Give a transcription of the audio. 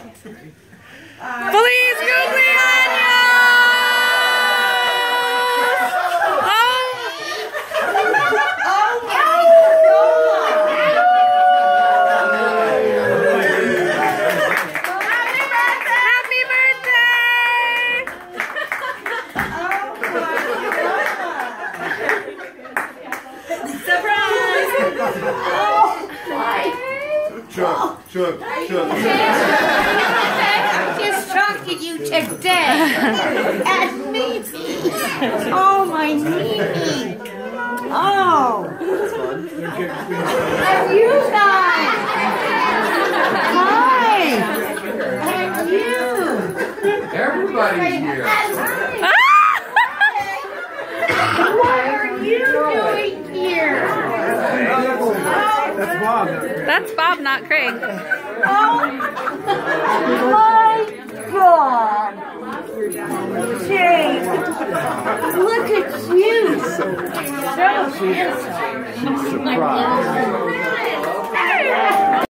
Feliz cumpleaños! Happy birthday! Chuck, Chuck, Chuck. Just talking you today. And Mimi. Oh, my Mimi. Oh. And you guys. Hi. And you. Everybody's here. What are you doing here? That's Bob. That's Bob, not Craig. Oh look at you! So handsome. Surprise.